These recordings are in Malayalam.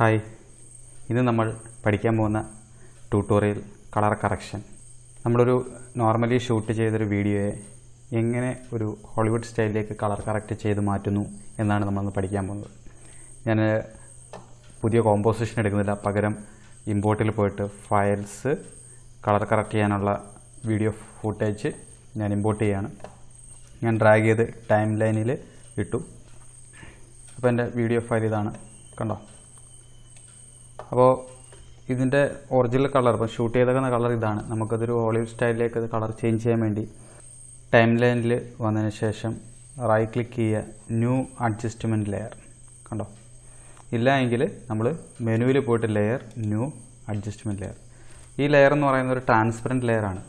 ഹായ്. ഇന്ന് നമ്മൾ പഠിക്കാൻ പോകുന്ന ട്യൂട്ടോറിയൽ കളർ കറക്ഷൻ നമ്മളൊരു നോർമലി ഷൂട്ട് ചെയ്തൊരു വീഡിയോയെ എങ്ങനെ ഒരു ഹോളിവുഡ് സ്റ്റൈലിലേക്ക് കളർ കറക്റ്റ് ചെയ്ത് മാറ്റുന്നു എന്നാണ് നമ്മളിന്ന് പഠിക്കാൻ പോകുന്നത്. ഞാൻ പുതിയ കോമ്പോസിഷൻ എടുക്കുന്നില്ല. പകരം ഇമ്പോർട്ടിൽ പോയിട്ട് ഫയൽസ് കളർ കറക്റ്റ് ചെയ്യാനുള്ള വീഡിയോ ഫുട്ടേജ് ഞാൻ ഇമ്പോർട്ട് ചെയ്യാണ്. ഞാൻ ഡ്രാഗ് ചെയ്ത് ടൈം ലൈനിൽ ഇട്ടു. അപ്പോൾ എന്റെ വീഡിയോ ഫയൽ ഇതാണ്. കണ്ടോ? അപ്പോൾ ഇതിന്റെ ഒറിജിനൽ കളർ ഇപ്പോൾ ഷൂട്ട് ചെയ്തേക്കുന്ന കളർ ഇതാണ്. നമുക്കതൊരു ഹോളിവുഡ് സ്റ്റൈലിലേക്ക് അത് കളർ ചേഞ്ച് ചെയ്യാൻ വേണ്ടി. ടൈം ലൈനിൽ വന്നതിന് ശേഷം റൈറ്റ് ക്ലിക്ക് ചെയ്യുക ന്യൂ അഡ്ജസ്റ്റ്മെന്റ് ലെയർ കണ്ടോ? ഇല്ല എങ്കിൽ നമ്മൾ മെനുവിൽ പോയിട്ട് ലെയർ ന്യൂ അഡ്ജസ്റ്റ്മെന്റ് ലെയർ ഈ ലെയർ എന്ന് പറയുന്നത് ഒരു ട്രാൻസ്പെറന്റ് ലെയർ ആണ്.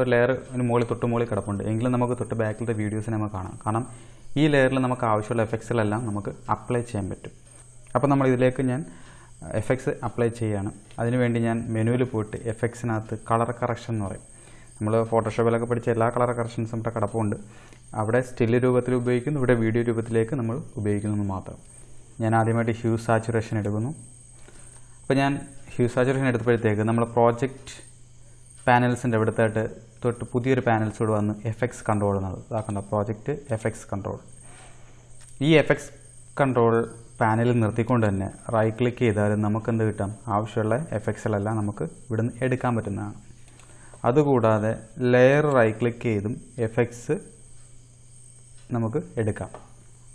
ഒരു ലെയർ മുകളിൽ തൊട്ട് മുകളിൽ കിടപ്പുണ്ട്. എങ്കിലും നമുക്ക് തൊട്ട് ബാക്കിലത്തെ വീഡിയോസിനെ നമുക്ക് കാണാം. കാരണം ഈ ലെയറിൽ നമുക്ക് ആവശ്യമുള്ള എഫക്ട്സിലെല്ലാം നമുക്ക് അപ്ലൈ ചെയ്യാൻ പറ്റും. അപ്പോൾ നമ്മൾ ഇതിലേക്ക് ഞാൻ എഫക്ട്സ് അപ്ലൈ ചെയ്യുകയാണ് അതിനുവേണ്ടി ഞാൻ മെനുവിൽ പോയിട്ട് എഫക്ട്സിനകത്ത് കളർ കറക്ഷൻ എന്ന് പറയും. നമ്മൾ ഫോട്ടോഷോപ്പിലൊക്കെ പഠിച്ച എല്ലാ കളർ കറക്ഷൻസും ഇവിടെ കിടപ്പുണ്ട്. അവിടെ സ്റ്റിൽ രൂപത്തിൽ ഉപയോഗിക്കുന്നു ഇവിടെ വീഡിയോ രൂപത്തിലേക്ക് നമ്മൾ ഉപയോഗിക്കുന്നു മാത്രം. ഞാൻ ആദ്യമായിട്ട് ഹ്യൂ സാച്ചുറേഷൻ എടുക്കുന്നു. അപ്പോൾ ഞാൻ ഹ്യൂ സാച്ചുറേഷൻ എടുത്തപ്പോഴത്തേക്ക് നമ്മൾ പ്രോജക്റ്റ് പാനൽസിന്റെ അവിടുത്തായിട്ട് തൊട്ട് പുതിയൊരു പാനൽസ് ഇവിടെ വന്ന് എഫക്ട്സ് കൺട്രോൾ എന്നത്. ഇതാക്കണ്ട പ്രോജക്റ്റ് എഫക്ട്സ് കൺട്രോൾ ഈ എഫക്ട്സ് കൺട്രോൾ പാനലിൽ നിർത്തിക്കൊണ്ട് തന്നെ റൈറ്റ് ക്ലിക്ക് ചെയ്താൽ നമുക്ക് എന്ത് കിട്ടാം? ആവശ്യമുള്ള എഫക്ട്സിലെല്ലാം നമുക്ക് ഇവിടുന്ന് എടുക്കാൻ പറ്റുന്നതാണ്. അതുകൂടാതെ ലെയർ റൈറ്റ് ക്ലിക്ക് ചെയ്തും എഫക്ട്സ് നമുക്ക് എടുക്കാം.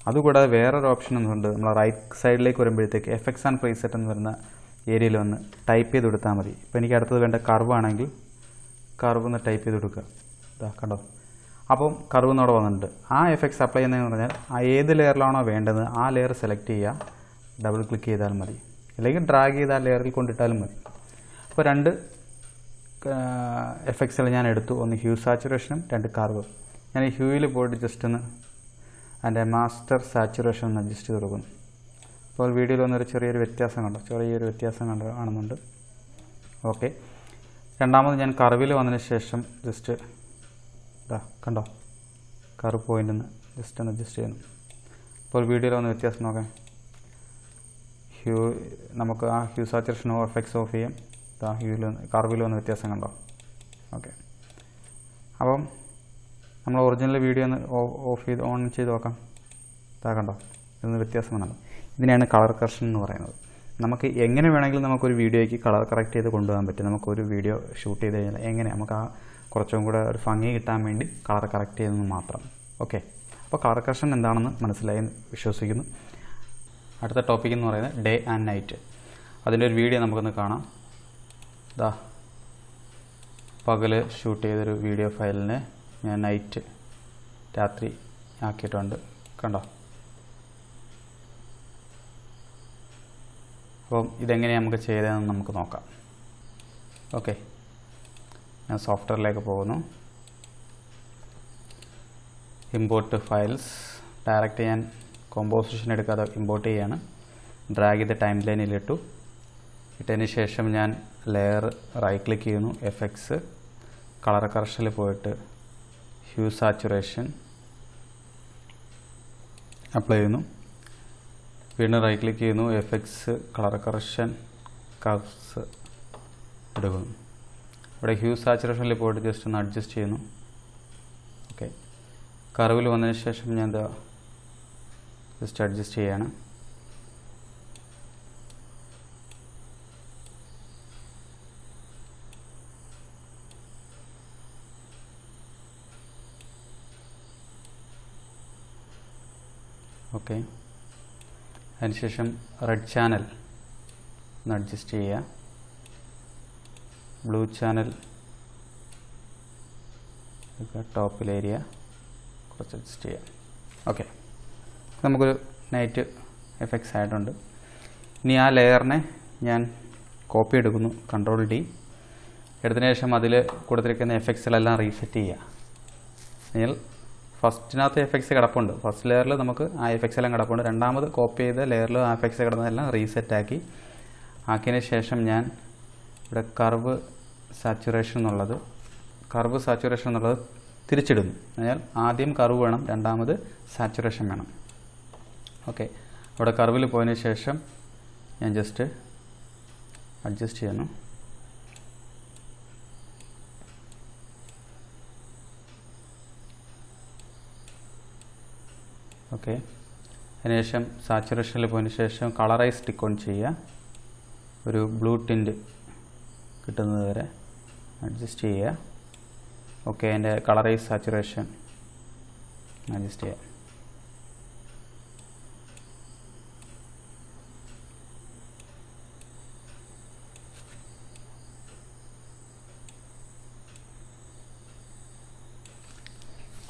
അതുകൂടാതെ വേറൊരു ഓപ്ഷൻ എന്നുണ്ട് നമ്മൾ റൈറ്റ് സൈഡിലേക്ക് വരുമ്പോഴത്തേക്ക് എഫക്ട്സ് ആൻഡ് പ്രീസെറ്റ് എന്ന് വരുന്ന ഏരിയയിൽ വന്ന് ടൈപ്പ് ചെയ്ത് കൊടുത്താൽ മതി. ഇപ്പോൾ എനിക്ക് അടുത്തത് വേണ്ട കർവ് ആണെങ്കിൽ കർവ് ഒന്ന് ടൈപ്പ് ചെയ്ത് കൊടുക്കുക. ഇതാ കണ്ടോ? അപ്പം കർവ് എന്നോട് വന്നിട്ടുണ്ട്. ആ എഫക്ട്സ് അപ്ലൈ ചെയ്യുന്നതെന്ന് പറഞ്ഞാൽ ആ ഏത് ലെയറിലാണോ വേണ്ടത് ആ ലെയർ സെലക്ട് ചെയ്യുക ഡബിൾ ക്ലിക്ക് ചെയ്താൽ മതി. അല്ലെങ്കിൽ ഡ്രാഗ് ചെയ്ത് ആ ലെയറിൽ കൊണ്ടിട്ടാലും മതി. അപ്പോൾ രണ്ട് എഫക്ട്സുകൾ ഞാൻ എടുത്തു. ഒന്ന് ഹ്യൂ സാച്ചുറേഷനും രണ്ട് കർവ് ഞാൻ ഈ ഹ്യൂയിൽ പോയിട്ട് ജസ്റ്റ് ഒന്ന് അതിന്റെ മാസ്റ്റർ സാച്ചുറേഷൻ ഒന്ന് അഡ്ജസ്റ്റ് ചെയ്ത് കൊടുക്കുന്നു. അപ്പോൾ വീഡിയോയിൽ വന്നൊരു ചെറിയൊരു വ്യത്യാസം കണ്ടു. ചെറിയൊരു വ്യത്യാസം കണ്ടു കാണുന്നുണ്ട്. ഓക്കെ രണ്ടാമത് ഞാൻ കർവിൽ വന്നതിന് ശേഷം ജസ്റ്റ് ഇതാ കണ്ടോ? കർവ് പോയിന്റ് ഒന്ന് ജസ്റ്റ് ഒന്ന് അഡ്ജസ്റ്റ് ചെയ്യണം അപ്പോൾ വീഡിയോയിൽ ഒന്ന് വ്യത്യാസം നോക്കാം. ഹ്യൂ നമുക്ക് ആ ഹ്യൂ സാച്ചുറേഷൻ എഫക്ട്സ് ഓഫ് ചെയ്യാം. ഇതാ ഹ്യൂവിൽ കർവിൽ ഒന്ന് വ്യത്യാസം കണ്ടോ? ഓക്കെ അപ്പം നമ്മൾ ഒറിജിനൽ വീഡിയോ ഒന്ന് ഓഫ് ചെയ്ത് ഓൺ ചെയ്ത് നോക്കാം. ഇതാ കണ്ടോ? ഇതൊന്ന് വ്യത്യാസം കണ്ടോ ഇതിനെയാണ് കളർ കറക്ഷൻ എന്ന് പറയുന്നത്. നമുക്ക് എങ്ങനെ വേണമെങ്കിലും നമുക്കൊരു വീഡിയോയ്ക്ക് കളർ കറക്റ്റ് ചെയ്ത് കൊണ്ടുപോകാൻ പറ്റും. നമുക്കൊരു വീഡിയോ ഷൂട്ട് ചെയ്ത് കഴിഞ്ഞാൽ എങ്ങനെ? നമുക്ക് ആ കുറച്ചും കൂടെ ഒരു ഭംഗി കിട്ടാൻ വേണ്ടി കളർ കറക്റ്റ് ചെയ്യുന്നത് മാത്രം. ഓക്കെ അപ്പോൾ കളർ കറക്ഷൻ എന്താണെന്ന് മനസ്സിലായി വിശ്വസിക്കുന്നു. അടുത്ത ടോപ്പിക് എന്ന് പറയുന്നത് ഡേ ആൻഡ് നൈറ്റ് അതിന്റെ ഒരു വീഡിയോ നമുക്കൊന്ന് കാണാം. ഇതാ പകൽ ഷൂട്ട് ചെയ്തൊരു വീഡിയോ ഫയലിന് ഞാൻ നൈറ്റ് രാത്രി ആക്കിയിട്ടുണ്ട്. കണ്ടോ? അപ്പം ഇതെങ്ങനെയാണ് നമുക്ക് ചെയ്തതെന്ന് നമുക്ക് നോക്കാം. ഓക്കെ ഞാൻ സോഫ്റ്റ്വെയറിലേക്ക് പോകുന്നു. ഇമ്പോർട്ട് ഫയൽസ് ഡയറക്റ്റ് ഞാൻ കോമ്പോസിഷൻ എടുക്കാതെ ഇമ്പോർട്ട് ചെയ്യാണ്. ഡ്രാഗ് ചെയ്ത് ടൈം ലൈനിലിട്ടു ഇട്ടതിന് ശേഷം ഞാൻ ലെയർ റൈറ്റ് ക്ലിക്ക് ചെയ്യുന്നു. എഫക്ട്സ് കളർ കറക്ഷനിൽ പോയിട്ട് ഹ്യൂ സാച്ചുറേഷൻ അപ്ലൈ ചെയ്യുന്നു. വീണ്ടും റൈറ്റ് ക്ലിക്ക് ചെയ്യുന്നു. എഫക്ട്സ് കളർ കറക്ഷൻ കർവ്സ് എടുക്കുന്നു ഇവിടെ ഹ്യൂ സാച്ചുറേഷനിൽ പോയിട്ട് ജസ്റ്റ് ഒന്ന് അഡ്ജസ്റ്റ് ചെയ്യുന്നു. ഓക്കെ കറിവിൽ വന്നതിന് ശേഷം ഞാൻ എന്താ ജസ്റ്റ് അഡ്ജസ്റ്റ് ചെയ്യാണ്. ഓക്കെ അതിനുശേഷം റെഡ് ചാനൽ ഒന്ന് അഡ്ജസ്റ്റ് ചെയ്യുക. ബ്ലൂ ചാനൽ ടോപ്പിൽ ഏരിയ കുറച്ച് അഡ്ജസ്റ്റ് ചെയ്യാം. ഓക്കെ നമുക്കൊരു നൈറ്റ് എഫക്ട്സ് ആയിട്ടുണ്ട്. ഇനി ആ ലെയറിനെ ഞാൻ കോപ്പി എടുക്കുന്നു. കൺട്രോൾ ഡി എടുത്തതിന് ശേഷം അതിൽ കൊടുത്തിരിക്കുന്ന എഫക്ട്സിലെല്ലാം റീസെറ്റ് ചെയ്യുക അതിൽ ഫസ്റ്റിനകത്ത് എഫക്ട്സ് കിടപ്പുണ്ട്. ഫസ്റ്റ് ലെയറിൽ നമുക്ക് ആ എഫക്ട്സ് എല്ലാം കിടപ്പുണ്ട്. രണ്ടാമത് കോപ്പി ചെയ്ത ലെയറിൽ ആ എഫക്ട്സ് കിടന്നതെല്ലാം റീസെറ്റാക്കി ആക്കിയതിന് ശേഷം ഞാൻ ഇവിടെ കർവ് സാച്ചുറേഷൻ എന്നുള്ളത് കർവ് സാച്ചുറേഷൻ എന്നുള്ളത് തിരിച്ചിടുന്നു. അതിനാൽ ആദ്യം കർവ് വേണം രണ്ടാമത് സാച്ചുറേഷൻ വേണം. ഓക്കെ. അവിടെ കർവിൽ പോയതിന് ശേഷം ഞാൻ ജസ്റ്റ് അഡ്ജസ്റ്റ് ചെയ്യുന്നു. ഓക്കെ. അതിനുശേഷം സാച്ചുറേഷനിൽ പോയതിന് ശേഷം കളറൈസ് ടിക്കോൺ ചെയ്യുക. ഒരു ബ്ലൂ ടിന്റ് കിട്ടുന്നത് വരെ അഡ്ജസ്റ്റ് ചെയ്യുക. ഓക്കെ അതിന്റെ കളറൈസ് സാച്ചുറേഷൻ അഡ്ജസ്റ്റ് ചെയ്യാം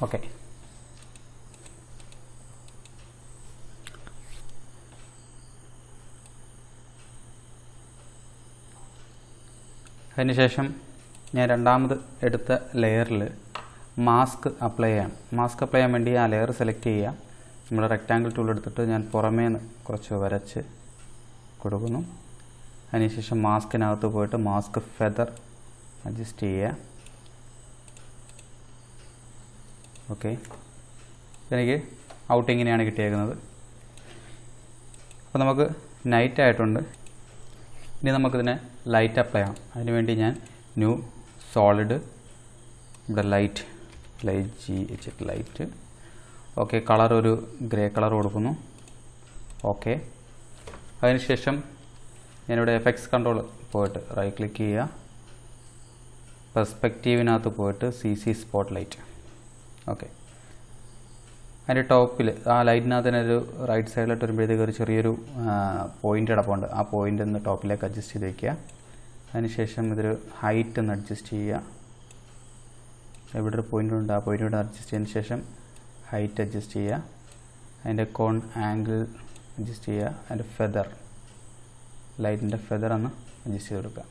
ഓക്കെ അതിനുശേഷം ഞാൻ രണ്ടാമത് എടുത്ത ലെയറിൽ മാസ്ക് അപ്ലൈ ചെയ്യാം. മാസ്ക് അപ്ലൈ ചെയ്യാൻ വേണ്ടി ആ ലെയർ സെലക്ട് ചെയ്യുക. നമ്മൾ റെക്റ്റാങ്കിൾ ടൂൾ എടുത്തിട്ട് ഞാൻ പുറമേ നിന്ന് കുറച്ച് വരച്ച് കൊടുക്കുന്നു. അതിനുശേഷം മാസ്കിനകത്ത് പോയിട്ട് മാസ്ക് ഫെദർ അഡ്ജസ്റ്റ് ചെയ്യുക. ഓക്കെ എനിക്ക് ഔട്ട് ഇങ്ങനെയാണ് കിട്ടിയേക്കുന്നത്. അപ്പോൾ നമുക്ക് നൈറ്റ് ആയിട്ടുണ്ട്. ഇനി നമുക്കിതിനെ ലൈറ്റ് അപ്ലൈ ചെയ്യാം. അതിനുവേണ്ടി ഞാൻ ന്യൂ സോളിഡ് ഇവിടെ light light G H light okay colour ഒരു ഗ്രേ കളർ കൊടുക്കുന്നു. ഓക്കെ അതിനുശേഷം ഞാനിവിടെ എഫക്സ് കൺട്രോൾ പോയിട്ട് റൈറ്റ് ക്ലിക്ക് ചെയ്യുക. പെർസ്പെക്റ്റീവിനകത്ത് പോയിട്ട് C C spot light okay അതിന്റെ ടോപ്പിൽ ആ ലൈറ്റിനകത്ത് തന്നെ ഒരു റൈറ്റ് സൈഡിലോട്ട് വരുമ്പോഴത്തേക്ക് ഒരു ചെറിയൊരു പോയിന്റ് കിടപ്പുണ്ട്. ആ പോയിന്റ് ഒന്ന് ടോപ്പിലേക്ക് അഡ്ജസ്റ്റ് ചെയ്ത് വയ്ക്കുക അതിനുശേഷം ഇതൊരു ഹൈറ്റ് ഒന്ന് അഡ്ജസ്റ്റ് ചെയ്യുക. എവിടെ ഒരു പോയിന്റ് ഉണ്ട് ആ പോയിന്റ് കൂടെ അഡ്ജസ്റ്റ് ചെയ്തതിന് ശേഷം ഹൈറ്റ് അഡ്ജസ്റ്റ് ചെയ്യുക. അതിന്റെ കോൺ ആംഗിൾ അഡ്ജസ്റ്റ് ചെയ്യുക. അതിന്റെ ഫെദർ ലൈറ്റിന്റെ ഫെദർ ഒന്ന് അഡ്ജസ്റ്റ് ചെയ്ത് കൊടുക്കുക.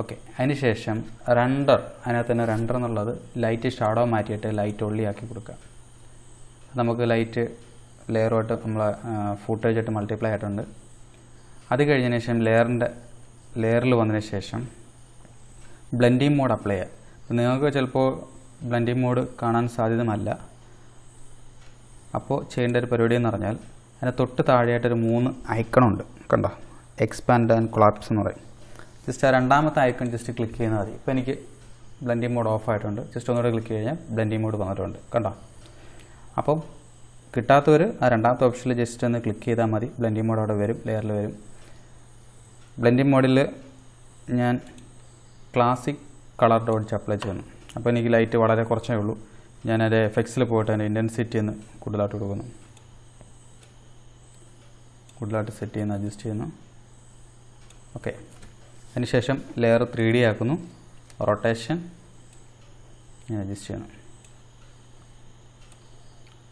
ഓക്കെ അതിനുശേഷം റണ്ടർ അതിനകത്ത് തന്നെ റണ്ടർ എന്നുള്ളത് ലൈറ്റ് ഷാഡോ മാറ്റിയിട്ട് ലൈറ്റ് ഒള്ളി ആക്കി കൊടുക്കുക. നമുക്ക് ലൈറ്റ് ലെയറുമായിട്ട് നമ്മൾ ഫുട്ടേജായിട്ട് മൾട്ടിപ്ലൈ ആയിട്ടുണ്ട്. അത് കഴിഞ്ഞതിന് ശേഷം ലെയറിന്റെ ലെയറിൽ വന്നതിന് ശേഷം ബ്ലെൻഡിങ് മോഡ് അപ്ലൈ ചെയ്യുക അപ്പോൾ നിങ്ങൾക്ക് ചിലപ്പോൾ ബ്ലെൻഡിങ് മോഡ് കാണാൻ സാധ്യതമല്ല അപ്പോൾ ചെയ്യേണ്ട ഒരു പരിപാടി എന്ന് പറഞ്ഞാൽ അതിന് തൊട്ട് താഴെയായിട്ടൊരു മൂന്ന് ഐക്കണുണ്ട് കണ്ടോ? എക്സ്പാൻഡ് ആൻഡ് കൊളാപ്സ് എന്ന് പറയും. ജസ്റ്റ് ആ രണ്ടാമത്തെ ഐക്കൺ ജസ്റ്റ് ക്ലിക്ക് ചെയ്യുന്നാൽ മതി. ഇപ്പോൾ എനിക്ക് ബ്ലെൻഡിങ് മോഡ് ഓഫ് ആയിട്ടുണ്ട്. ജസ്റ്റ് ഒന്നുകൂടെ ക്ലിക്ക് കഴിഞ്ഞാൽ ബ്ലെൻഡിങ് മോഡ് വന്നിട്ടുണ്ട്. കണ്ടോ? അപ്പം കിട്ടാത്തവർ ആ രണ്ടാമത്തെ ഓപ്ഷനിൽ ജസ്റ്റ് ഒന്ന് ക്ലിക്ക് ചെയ്താൽ മതി. ബ്ലെൻഡിങ് മോഡ് അവിടെ വരും ലെയറിൽ വരും. ബ്ലെൻഡിങ് മോഡിൽ ഞാൻ ക്ലാസിക് കളർ ഡോട്ട്സ് അപ്ലൈ ചെയ്യുന്നു. അപ്പോൾ എനിക്ക് ലൈറ്റ് വളരെ കുറച്ചേ ഉള്ളൂ. ഞാൻ അത് എഫക്സിൽ പോയിട്ട് അതിന്റെ ഇന്റൻസിറ്റി ഒന്ന് കൂടുതലായിട്ട് കൊടുക്കുന്നു. കൂടുതലായിട്ട് സെറ്റ് ചെയ്യുന്നു അഡ്ജസ്റ്റ് ചെയ്യുന്നു. ഓക്കെ അതിനുശേഷം ലെയർ ത്രീ ഡി ആക്കുന്നു. റൊട്ടേഷൻ ഞാൻ അഡ്ജസ്റ്റ് ചെയ്യണം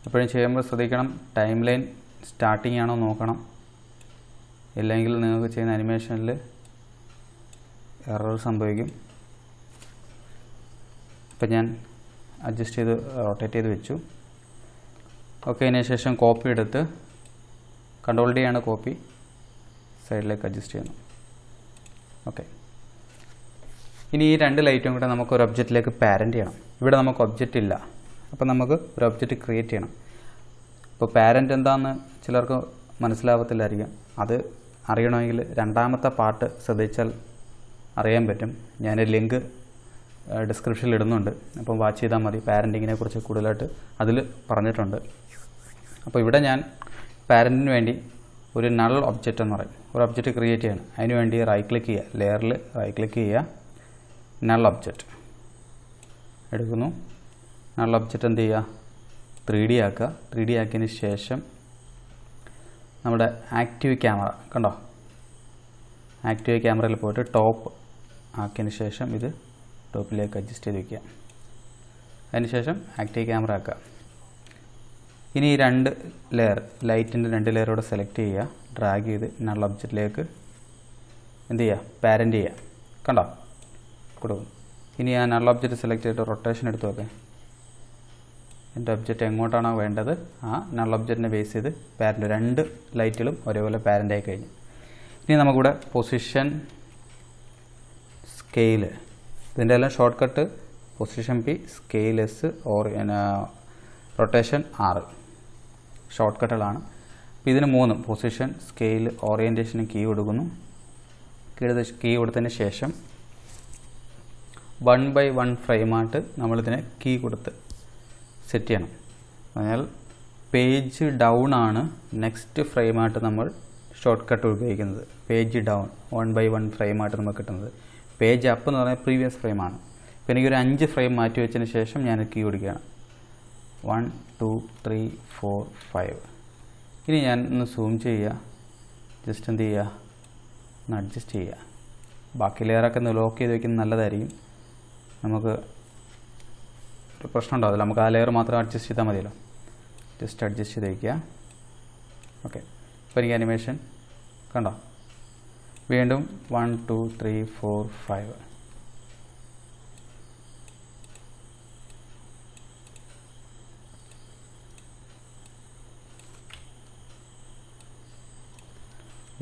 എപ്പോഴും ചെയ്യുമ്പോൾ ശ്രദ്ധിക്കണം. ടൈം ലൈൻ സ്റ്റാർട്ടിംഗ് ആണോ നോക്കണം. ഇല്ലെങ്കിൽ നിങ്ങൾക്ക് ചെയ്യുന്ന അനിമേഷനിൽ എറർ സംഭവിക്കും. ഇപ്പം ഞാൻ അഡ്ജസ്റ്റ് ചെയ്ത് റൊട്ടേറ്റ് ചെയ്ത് വെച്ചു. ഓക്കെ അതിന് ശേഷം കോപ്പി എടുത്ത് കൺട്രോൾ ഡി ആണ് കോപ്പി സൈഡിലേക്ക് അഡ്ജസ്റ്റ് ചെയ്യണം ഓക്കെ ഇനി ഈ രണ്ട് ലൈറ്റും കൂടെ നമുക്ക് ഒരു ഒബ്ജക്റ്റിലേക്ക് പാരന്റ് ചെയ്യണം. ഇവിടെ നമുക്ക് ഒബ്ജക്റ്റ് ഇല്ല. അപ്പോൾ നമുക്ക് ഒരു ഒബ്ജക്റ്റ് ക്രിയേറ്റ് ചെയ്യണം. ഇപ്പോൾ പാരന്റ് എന്താണെന്ന് ചിലർക്ക് മനസ്സിലാവത്തില്ലായിരിക്കും. അത് അറിയണമെങ്കിൽ രണ്ടാമത്തെ പാർട്ട് ശ്രദ്ധിച്ചാൽ അറിയാൻ പറ്റും. ഞാൻ ലിങ്ക് ഡിസ്ക്രിപ്ഷനിൽ ഇടുന്നുണ്ട്. അപ്പം വാച്ച് ചെയ്താൽ മതി. പാരന്റിങ്ങിനെ കുറിച്ച് കൂടുതലായിട്ട് അതിൽ പറഞ്ഞിട്ടുണ്ട്. അപ്പോൾ ഇവിടെ ഞാൻ പാരന്റിന് വേണ്ടി ഒരു നൾ ഒബ്ജക്റ്റ് എന്ന് പറയും. ഒരു ഒബ്ജക്റ്റ് ക്രിയേറ്റ് ചെയ്യണം. അതിന് വേണ്ടി റൈറ്റ് ക്ലിക്ക് ചെയ്യുക. ലെയറിൽ റൈറ്റ് ക്ലിക്ക് ചെയ്യുക. നൾ ഒബ്ജക്റ്റ് എടുക്കുന്നു. നൾ ഒബ്ജക്റ്റ് എന്ത് ചെയ്യുക? ത്രീ ഡി ആക്കുക. ത്രീ ഡി ആക്കിയതിന് ശേഷം നമ്മുടെ ആക്റ്റീവ് ക്യാമറ കണ്ടോ? ആക്റ്റീവ് ക്യാമറയിൽ പോയിട്ട് ടോപ്പ് ആക്കിയതിന് ശേഷം ഇത് ടോപ്പിലേക്ക് അഡ്ജസ്റ്റ് ചെയ്ത് വയ്ക്കുക അതിനുശേഷം ആക്റ്റീവ് ക്യാമറ ആക്കുക. ഇനി ഈ രണ്ട് ലെയർ ലൈറ്റിന്റെ രണ്ട് ലെയറോടെ സെലക്ട് ചെയ്യുക. ഡ്രാഗ് ചെയ്ത് നൾ ഒബ്ജക്റ്റിലേക്ക് എന്ത് ചെയ്യുക? പാരന്റ് ചെയ്യുക. കണ്ടോ? കൊടുക്കും ഇനി ആ നൾ ഒബ്ജക്റ്റ് സെലക്ട് ചെയ്തിട്ട് റൊട്ടേഷൻ എടുത്ത് നോക്കേ. എന്റെ ഒബ്ജക്റ്റ് എങ്ങോട്ടാണോ വേണ്ടത് ആ നൾ ഒബ്ജക്റ്റിനെ ബേസ് ചെയ്ത് പാരന്റ് രണ്ട് ലൈറ്റിലും ഒരേപോലെ പാരന്റ് ആയി കഴിഞ്ഞു. ഇനി നമുക്കിവിടെ പൊസിഷൻ സ്കെയിൽ ഇതിന്റെ എല്ലാം shortcut position P scale S or rotation R short കട്ടുകളാണ് അപ്പോൾ ഇതിന് മൂന്ന് പൊസിഷൻ സ്കെയിൽ ഓറിയന്റേഷന് കീ കൊടുക്കുന്നു. കീ എടുത്ത കീ കൊടുത്തതിന് ശേഷം വൺ ബൈ വൺ ഫ്രെയിമായിട്ട് നമ്മളിതിനെ കീ കൊടുത്ത് സെറ്റ് ചെയ്യണം. അതിനാൽ പേജ് ഡൗൺ ആണ് നെക്സ്റ്റ് ഫ്രെയിമായിട്ട് നമ്മൾ ഷോർട്ട് കട്ട് ഉപയോഗിക്കുന്നത് page down one by one ഫ്രെയിമായിട്ട് നമുക്ക് കിട്ടുന്നത്. പേജ് അപ്പ് എന്ന് പറഞ്ഞാൽ പ്രീവിയസ് ഫ്രെയിമാണ് അപ്പോൾ എനിക്കൊരു അഞ്ച് ഫ്രെയിം മാറ്റി വെച്ചതിന് ശേഷം ഞാൻ കീ കൊടുക്കുകയാണ്. One two three four five ഇനി ഞാൻ ഒന്ന് സൂം ചെയ്യുക. ജസ്റ്റ് എന്ത് ചെയ്യുക? ഒന്ന് അഡ്ജസ്റ്റ് ചെയ്യുക. ബാക്കി ലെയറൊക്കെ ഒന്ന് ലോക്ക് ചെയ്ത് വയ്ക്കുന്നത് നല്ലതായിരിക്കും. നമുക്ക് ഒരു പ്രശ്നം ഉണ്ടാവില്ല നമുക്ക് ആ ലെയർ മാത്രം അഡ്ജസ്റ്റ് ചെയ്താൽ മതിയല്ലോ. ജസ്റ്റ് അഡ്ജസ്റ്റ് ചെയ്ത് വയ്ക്കുക ഓക്കെ ഇപ്പോൾ എനിക്ക് അനിമേഷൻ കണ്ടോ? വീണ്ടും one two three four five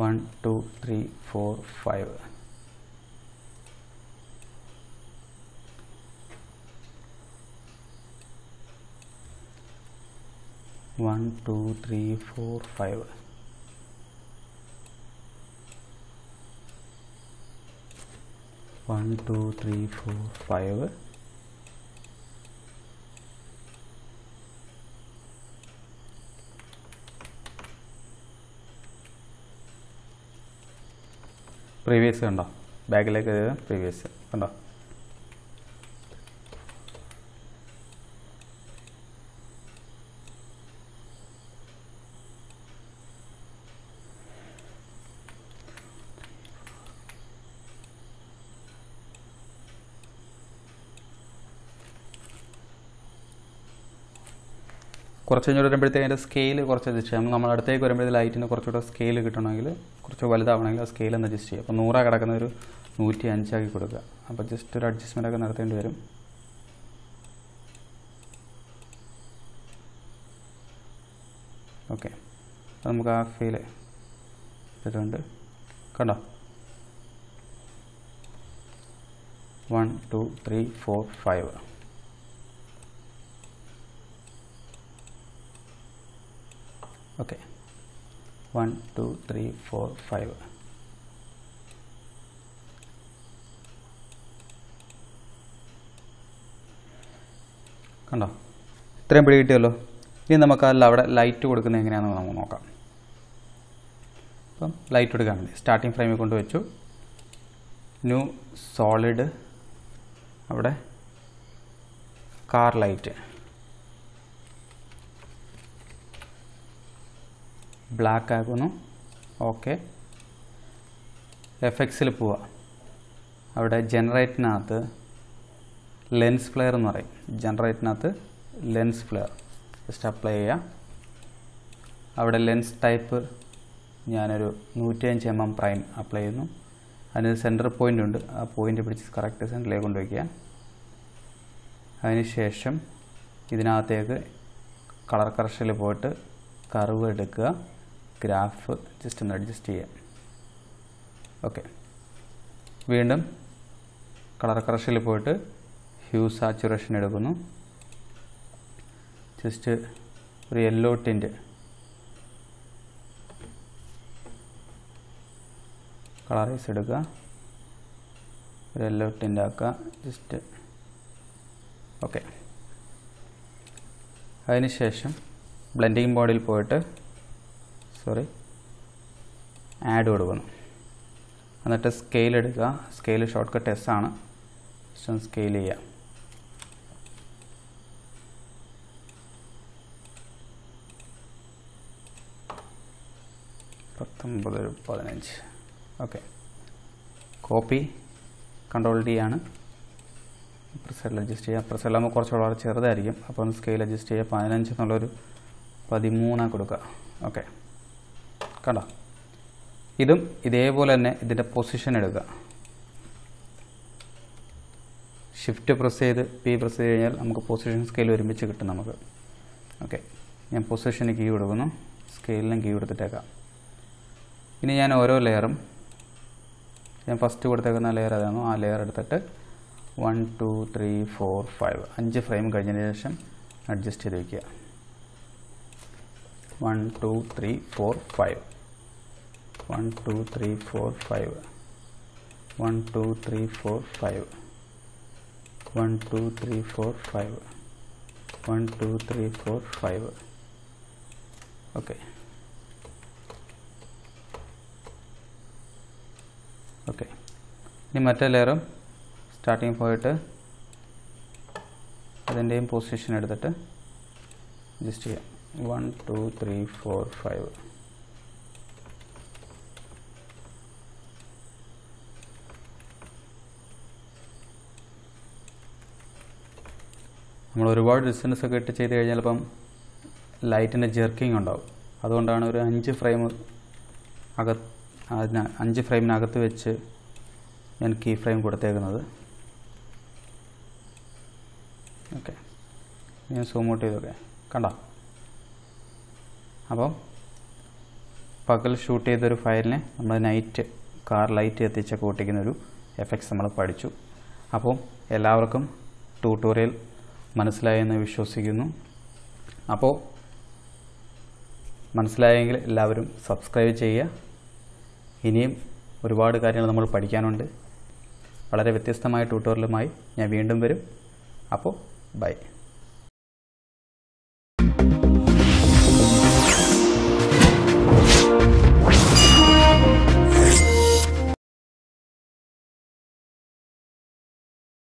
one two three four five one two three four five one two three four five previous കണ്ടോ ബാക്കിലേക്ക് പ്രീവിയസ് കണ്ടോ കുറച്ച് കഴിഞ്ഞ് വരുമ്പോഴത്തേക്ക് അതിന്റെ സ്കെയിൽ കുറച്ച് അഡ്ജസ്റ്റ് ചെയ്യാം. നമ്മൾ അടുത്തേക്ക് വരുമ്പോഴത്തേക്ക് ലൈറ്റിന് കുറച്ചുകൂടെ സ്കെയിൽ കിട്ടണമെങ്കിൽ കുറച്ച് വലുതാവണമെങ്കിൽ ആ സ്കെയിൽ ഒന്ന് അഡ്ജസ്റ്റ് ചെയ്യാം അപ്പോൾ നൂറാ കിടക്കുന്ന ഒരു നൂറ്റി അഞ്ചാക്കി കൊടുക്കുക. അപ്പോൾ ജസ്റ്റ് ഒരു അഡ്ജസ്റ്റ്മെന്റ് ഒക്കെ നടത്തേണ്ടി വരും. ഓക്കെ അപ്പോൾ നമുക്ക് ആ ഫീൽ ഇട്ടിട്ടുണ്ട്. കണ്ടോ? One two three four five okay one two three four five കണ്ടോ? ഇത്രയും പിടി കിട്ടിയല്ലോ. ഇനി നമുക്ക് അതിൽ അവിടെ ലൈറ്റ് കൊടുക്കുന്നത് എങ്ങനെയാണെന്ന് നമുക്ക് നോക്കാം. അപ്പം ലൈറ്റ് കൊടുക്കാൻ വേണ്ടി സ്റ്റാർട്ടിങ് ഫ്രെയിമിൽ കൊണ്ട് വെച്ചു ന്യൂ സോളിഡ് അവിടെ കാർ ലൈറ്റ് ബ്ലാക്ക് ആക്കുന്നു ഓക്കെ എഫ് എക്സിൽ പോവുക അവിടെ ജനറേറ്റിനകത്ത് ലെൻസ് ഫ്ലെയർ എന്ന് പറയും. ജനറേറ്റിനകത്ത് ലെൻസ് ഫ്ലെയർ ജസ്റ്റ് അപ്ലൈ ചെയ്യുക അവിടെ ലെൻസ് ടൈപ്പ് ഞാനൊരു നൂറ്റി അഞ്ച് എം എം പ്രൈം അപ്ലൈ ചെയ്യുന്നു. അതിന് സെന്റർ പോയിന്റ് ഉണ്ട്. ആ പോയിന്റ് പിടിച്ച് കറക്റ്റ് സെന്ററിലേക്ക് കൊണ്ടുവയ്ക്കുക. അതിനുശേഷം ഇതിനകത്തേക്ക് കളർ കറക്ഷനിൽ പോയിട്ട് കർവ് എടുക്കുക. ഗ്രാഫ് ജസ്റ്റ് ഒന്ന് അഡ്ജസ്റ്റ് ചെയ്യാം. ഓക്കെ വീണ്ടും കളർ ക്രഷിൽ പോയിട്ട് ഹ്യൂ സാച്ചുറേഷൻ എടുക്കുന്നു. ജസ്റ്റ് ഒരു യെല്ലോ ടിന്റ് കളറൈസ് എടുക്കുക ഒരു യെല്ലോ ടിന്റ് ആക്കുക ജസ്റ്റ് ഓക്കെ അതിനുശേഷം ബ്ലെൻഡിങ് ബോർഡിൽ പോയിട്ട് സോറി ആഡ് കൊടുക്കുന്നു എന്നിട്ട് സ്കെയിൽ എടുക്കുക. സ്കെയിൽ ഷോർട്ട് കട്ട് എസ് ആണ് ജസ്റ്റ് സ്കെയിൽ ചെയ്യുക. പത്തൊമ്പത് പതിനഞ്ച്. ഓക്കെ കോപ്പി കൺട്രോൾ ഡി ആണ്. പ്രസറിൽ അഡ്ജസ്റ്റ് ചെയ്യുക. പ്രസറിലാകുമ്പോൾ കുറച്ച് വളരെ ചെറുതായിരിക്കും. അപ്പോൾ സ്കെയിൽ അഡ്ജസ്റ്റ് ചെയ്യുക. പതിനഞ്ച് എന്നുള്ളൊരു പതിമൂന്നാണ് കൊടുക്കുക. ഓക്കെ കണ്ടോ? ഇതും ഇതേപോലെ തന്നെ ഇതിന്റെ പൊസിഷൻ എടുക്കുക ഷിഫ്റ്റ് പ്രസ് ചെയ്ത് പി പ്രസ് ചെയ്ത് കഴിഞ്ഞാൽ നമുക്ക് പൊസിഷൻ സ്കെയിൽ ഒരുമിച്ച് കിട്ടും നമുക്ക്. ഓക്കെ ഞാൻ പൊസിഷന് കീ കൊടുക്കുന്നു. സ്കെയിലിനും കീ കൊടുത്തിട്ടേക്കാം. ഇനി ഞാൻ ഓരോ ലെയറും ഞാൻ ഫസ്റ്റ് കൊടുത്തേക്കുന്ന ലെയർ അതാണോ? ആ ലെയർ എടുത്തിട്ട് one two three four five അഞ്ച് ഫ്രെയിം കഴിഞ്ഞതിന് ശേഷം അഡ്ജസ്റ്റ് ചെയ്ത് വയ്ക്കുക one two three four five one two three four five one two three four five one two three four five one two three four five okay okay ഇനി മറ്റേ ലെയറും സ്റ്റാർട്ടിങ് പോയിട്ട് അതിന്റെയും പൊസിഷൻ എടുത്തിട്ട് ജസ്റ്റ് ചെയ്യാം. One two three four five നമ്മൾ ഒരുപാട് ഡിസ്റ്റൻസ് ഒക്കെ ഇട്ട് ചെയ്ത് കഴിഞ്ഞാൽ ഇപ്പം ലൈറ്റിന്റെ ജെർക്കിംഗ് ഉണ്ടാവും. അതുകൊണ്ടാണ് ഒരു അഞ്ച് ഫ്രെയിം അക അതിന് അഞ്ച് ഫ്രെയിമിനകത്ത് വെച്ച് ഞാൻ കീ ഫ്രെയിം കൊടുത്തേക്കുന്നത്. ഓക്കെ ഞാൻ സൂം ഔട്ട് ചെയ്തൊക്കെ. കണ്ടോ? അപ്പം പകൽ ഷൂട്ട് ചെയ്തൊരു ഫയലിനെ നമ്മൾ നൈറ്റ് കാർ ലൈറ്റ് എത്തിച്ചൊക്കെ ഒട്ടിക്കുന്ന ഒരു എഫക്ട്സ് നമ്മൾ പഠിച്ചു. അപ്പോൾ എല്ലാവർക്കും ട്യൂട്ടോറിയൽ മനസ്സിലായെന്ന് വിശ്വസിക്കുന്നു. അപ്പോൾ മനസ്സിലായെങ്കിൽ എല്ലാവരും സബ്സ്ക്രൈബ് ചെയ്യുക. ഇനിയും ഒരുപാട് കാര്യങ്ങൾ നമ്മൾ പഠിക്കാനുണ്ട്. വളരെ വ്യത്യസ്തമായ ട്യൂട്ടോറിയലുമായി ഞാൻ വീണ്ടും വരും. അപ്പോൾ ബൈ.